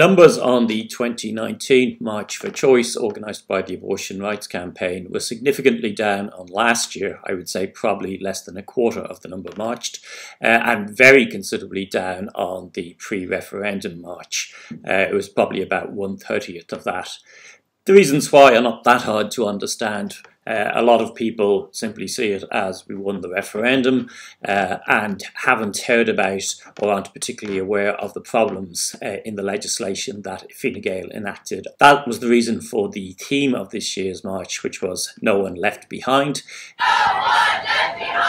Numbers on the 2019 March for Choice, organised by the Abortion Rights Campaign, were significantly down on last year. I would say probably less than a quarter of the number marched, uh, and very considerably down on the pre referendum march. Uh, it was probably about one thirtieth of that. The reasons why are not that hard to understand. Uh, a lot of people simply see it as we won the referendum uh, and haven't heard about or aren't particularly aware of the problems uh, in the legislation that Fine Gael enacted. That was the reason for the theme of this year's march, which was No One Left Behind. No one left behind!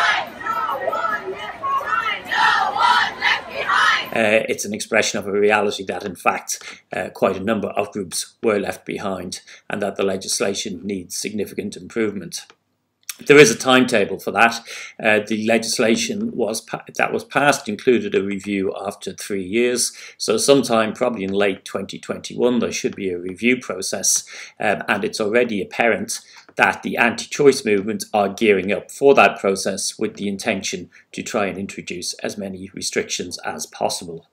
Uh, it's an expression of a reality that, in fact, uh, quite a number of groups were left behind and that the legislation needs significant improvement. There is a timetable for that. Uh, the legislation was that was passed included a review after three years. So sometime probably in late 2021 there should be a review process, um, and it's already apparent that the anti-choice movement are gearing up for that process with the intention to try and introduce as many restrictions as possible.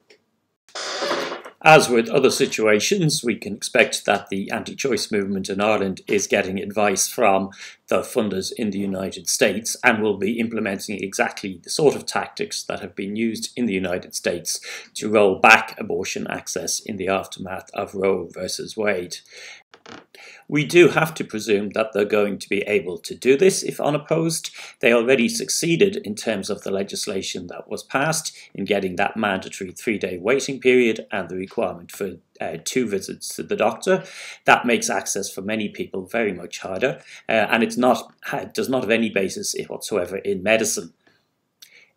As with other situations, we can expect that the anti-choice movement in Ireland is getting advice from the funders in the United States and will be implementing exactly the sort of tactics that have been used in the United States to roll back abortion access in the aftermath of Roe versus Wade. We do have to presume that they're going to be able to do this if unopposed. They already succeeded in terms of the legislation that was passed in getting that mandatory three-day waiting period and the requirement for uh, two visits to the doctor. That makes access for many people very much harder, uh, and it's not it does not have any basis whatsoever in medicine.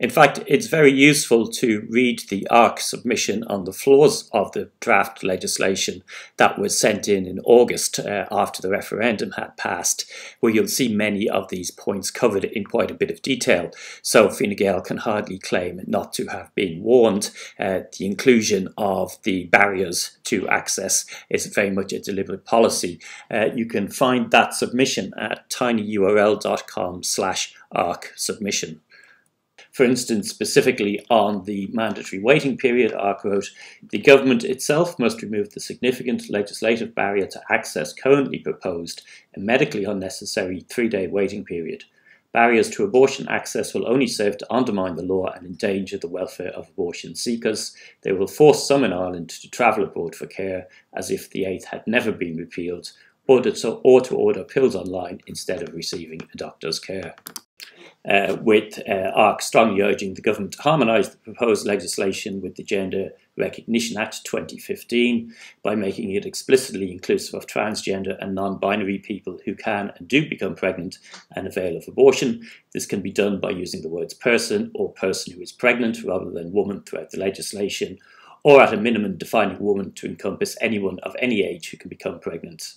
In fact, it's very useful to read the ARC submission on the flaws of the draft legislation that was sent in in August uh, after the referendum had passed, where you'll see many of these points covered in quite a bit of detail. So Fine Gael can hardly claim not to have been warned. Uh, the inclusion of the barriers to access is very much a deliberate policy. Uh, you can find that submission at tinyurl.com slash arc submission. For instance, specifically on the mandatory waiting period, ARC wrote, the government itself must remove the significant legislative barrier to access currently proposed, a medically unnecessary three-day waiting period. Barriers to abortion access will only serve to undermine the law and endanger the welfare of abortion seekers. They will force some in Ireland to travel abroad for care as if the eighth had never been repealed, or to order pills online instead of receiving a doctor's care uh, with uh, ARC strongly urging the government to harmonise the proposed legislation with the Gender Recognition Act 2015 by making it explicitly inclusive of transgender and non-binary people who can and do become pregnant and avail of abortion. This can be done by using the words person or person who is pregnant rather than woman throughout the legislation, or at a minimum defining woman to encompass anyone of any age who can become pregnant.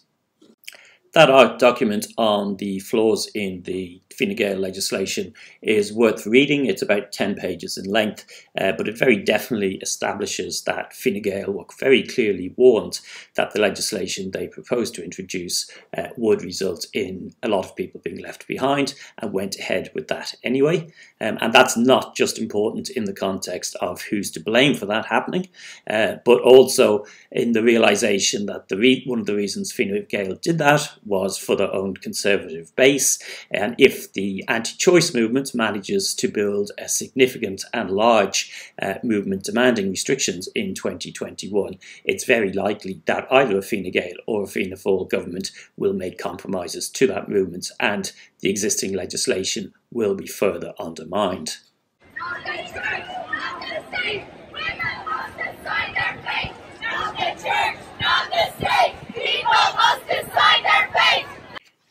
That document on the flaws in the Fine Gael legislation is worth reading. It's about 10 pages in length, uh, but it very definitely establishes that Fine Gael very clearly warned that the legislation they proposed to introduce uh, would result in a lot of people being left behind and went ahead with that anyway. Um, and that's not just important in the context of who's to blame for that happening, uh, but also in the realization that the one of the reasons Fine Gael did that was for their own conservative base. And if the anti-choice movement manages to build a significant and large uh, movement demanding restrictions in 2021, it's very likely that either a Fine Gael or a Fianna Fáil government will make compromises to that movement and the existing legislation will be further undermined.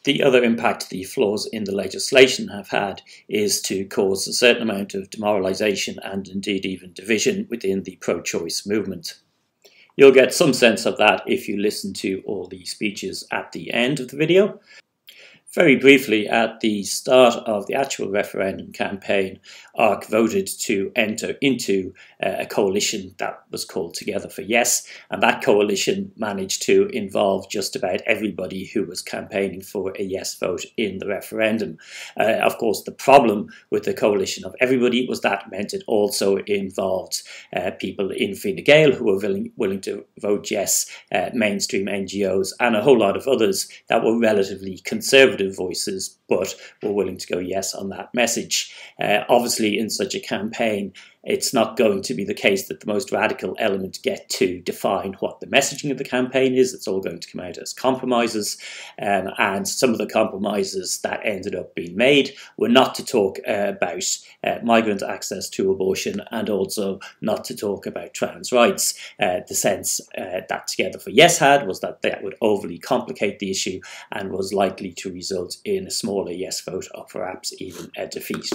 The other impact the flaws in the legislation have had is to cause a certain amount of demoralisation and indeed even division within the pro-choice movement. You'll get some sense of that if you listen to all the speeches at the end of the video. Very briefly, at the start of the actual referendum campaign, ARC voted to enter into uh, a coalition that was called Together for Yes, and that coalition managed to involve just about everybody who was campaigning for a yes vote in the referendum. Uh, of course, the problem with the coalition of everybody was that meant it also involved uh, people in Fine Gael who were willing, willing to vote yes, uh, mainstream NGOs, and a whole lot of others that were relatively conservative voices, but were willing to go yes on that message. Uh, obviously, in such a campaign, it's not going to be the case that the most radical element get to define what the messaging of the campaign is. It's all going to come out as compromises. Um, and some of the compromises that ended up being made were not to talk uh, about uh, migrant access to abortion and also not to talk about trans rights. Uh, the sense uh, that Together for Yes had was that that would overly complicate the issue and was likely to result in a smaller yes vote or perhaps even a defeat.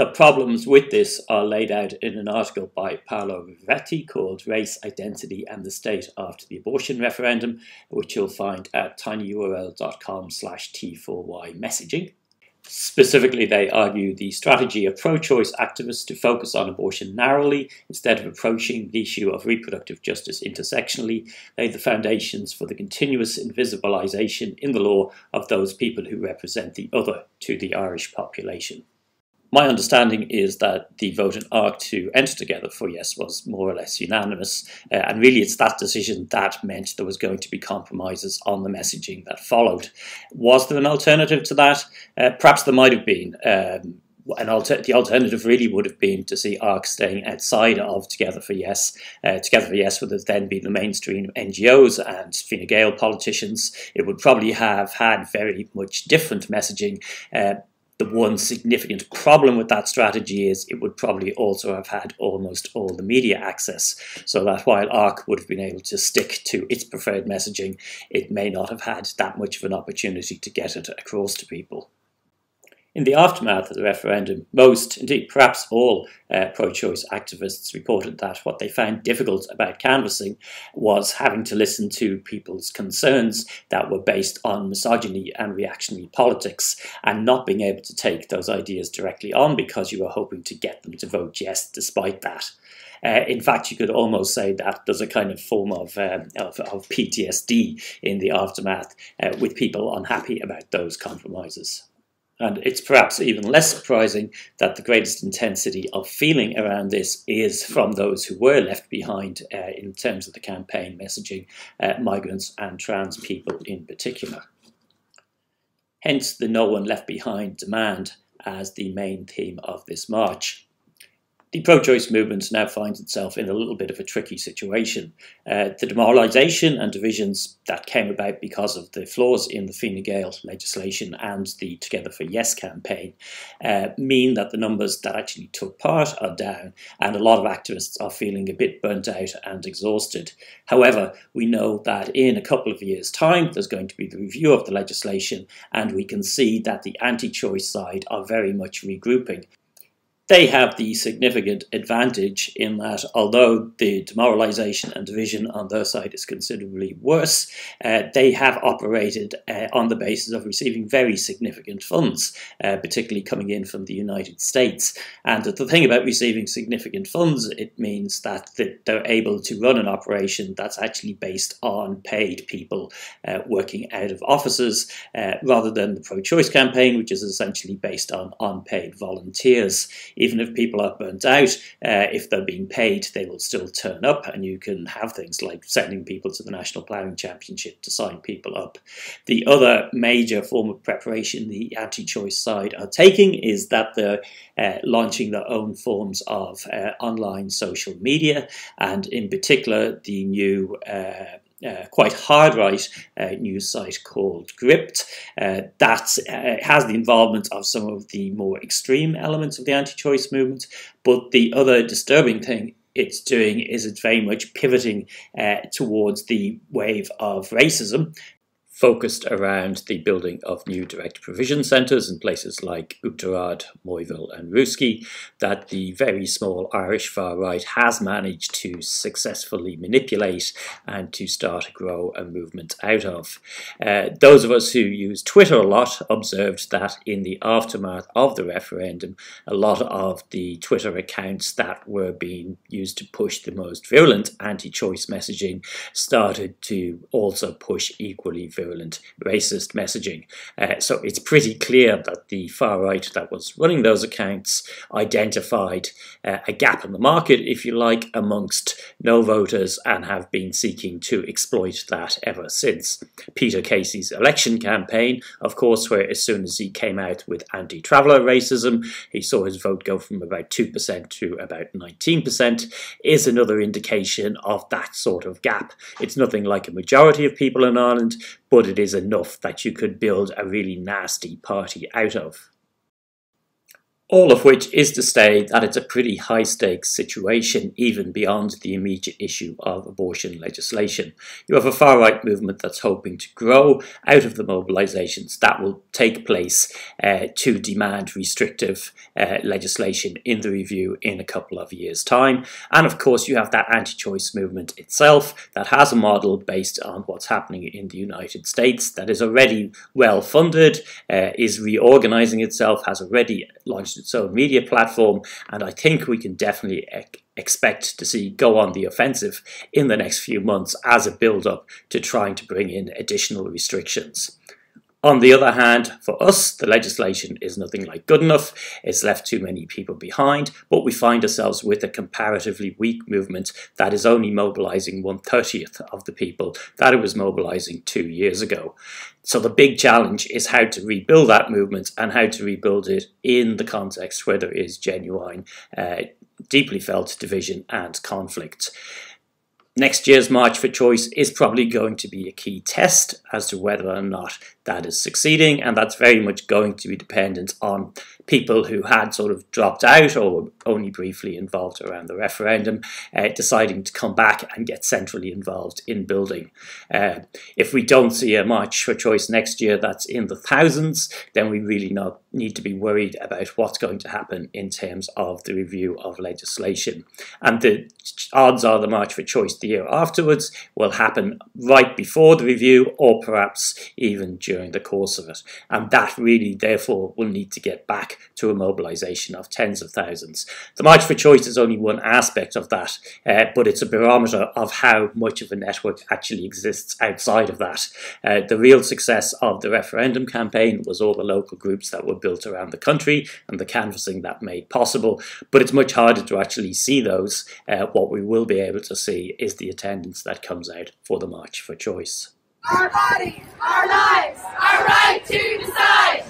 The problems with this are laid out in an article by Paolo Rivetti called Race, Identity and the State After the Abortion Referendum, which you'll find at tinyurl.com slash T4Y messaging. Specifically, they argue the strategy of pro choice activists to focus on abortion narrowly instead of approaching the issue of reproductive justice intersectionally laid the foundations for the continuous invisibilization in the law of those people who represent the other to the Irish population. My understanding is that the vote in ARC to enter together for yes was more or less unanimous, uh, and really it's that decision that meant there was going to be compromises on the messaging that followed. Was there an alternative to that? Uh, perhaps there might have been. Um, an alter- the alternative really would have been to see ARC staying outside of Together for Yes. Uh, Together for Yes would have then been the mainstream NGOs and Fine Gael politicians. It would probably have had very much different messaging, uh, the one significant problem with that strategy is it would probably also have had almost all the media access, so that while ARC would have been able to stick to its preferred messaging, it may not have had that much of an opportunity to get it across to people. In the aftermath of the referendum, most, indeed perhaps all, uh, pro choice activists reported that what they found difficult about canvassing was having to listen to people's concerns that were based on misogyny and reactionary politics and not being able to take those ideas directly on because you were hoping to get them to vote yes despite that. Uh, in fact, you could almost say that there's a kind of form of, um, of, of, PTSD in the aftermath uh, with people unhappy about those compromises. And it's perhaps even less surprising that the greatest intensity of feeling around this is from those who were left behind uh, in terms of the campaign messaging, uh, migrants and trans people in particular. Hence the No One Left Behind demand as the main theme of this march the pro-choice movement now finds itself in a little bit of a tricky situation. Uh, the demoralisation and divisions that came about because of the flaws in the Fine Gael legislation and the Together for Yes campaign uh, mean that the numbers that actually took part are down, and a lot of activists are feeling a bit burnt out and exhausted. However, we know that in a couple of years' time, there's going to be the review of the legislation, and we can see that the anti-choice side are very much regrouping they have the significant advantage in that although the demoralisation and division on their side is considerably worse, uh, they have operated uh, on the basis of receiving very significant funds, uh, particularly coming in from the United States. And the thing about receiving significant funds, it means that they're able to run an operation that's actually based on paid people uh, working out of offices, uh, rather than the pro-choice campaign, which is essentially based on unpaid volunteers even if people are burnt out, uh, if they're being paid, they will still turn up, and you can have things like sending people to the National Ploughing Championship to sign people up. The other major form of preparation the anti choice side are taking is that they're uh, launching their own forms of uh, online social media, and in particular, the new uh, quite hard right uh, news site called Gript uh, that uh, has the involvement of some of the more extreme elements of the anti choice movement. But the other disturbing thing it's doing is it's very much pivoting uh, towards the wave of racism focused around the building of new direct provision centres in places like Oughterard, Moville and Rooskey that the very small Irish far right has managed to successfully manipulate and to start to grow a movement out of. Uh, those of us who use Twitter a lot observed that in the aftermath of the referendum, a lot of the Twitter accounts that were being used to push the most virulent anti-choice messaging started to also push equally virulent virulent racist messaging. Uh, so it's pretty clear that the far right that was running those accounts identified uh, a gap in the market, if you like, amongst no voters and have been seeking to exploit that ever since. Peter Casey's election campaign, of course, where as soon as he came out with anti traveller racism, he saw his vote go from about 2% to about 19%, is another indication of that sort of gap. It's nothing like a majority of people in Ireland, but it is enough that you could build a really nasty party out of. All of which is to say that it's a pretty high stakes situation, even beyond the immediate issue of abortion legislation. You have a far right movement that's hoping to grow out of the mobilisations that will take place uh, to demand restrictive uh, legislation in the review in a couple of years' time. And of course, you have that anti choice movement itself that has a model based on what's happening in the United States that is already well funded, uh, is reorganising itself, has already launched own media platform, and I think we can definitely expect to see go on the offensive in the next few months as a build up to trying to bring in additional restrictions. On the other hand, for us, the legislation is nothing like good enough. It's left too many people behind, but we find ourselves with a comparatively weak movement that is only mobilising one thirtieth of the people that it was mobilising two years ago. So the big challenge is how to rebuild that movement and how to rebuild it in the context where there is genuine, uh, deeply felt division and conflict. Next year's March for Choice is probably going to be a key test as to whether or not that is succeeding, and that's very much going to be dependent on people who had sort of dropped out or were only briefly involved around the referendum uh, deciding to come back and get centrally involved in building. Uh, if we don't see a March for Choice next year that's in the thousands, then we really not need to be worried about what's going to happen in terms of the review of legislation. And the odds are the March for Choice the year afterwards will happen right before the review or perhaps even during the course of it. And that really, therefore, will need to get back to a mobilisation of tens of thousands. The March for Choice is only one aspect of that, uh, but it's a barometer of how much of a network actually exists outside of that. Uh, the real success of the referendum campaign was all the local groups that were built around the country and the canvassing that made possible, but it's much harder to actually see those. Uh, what we will be able to see is the attendance that comes out for the March for Choice. Our bodies, our lives, our right to decide.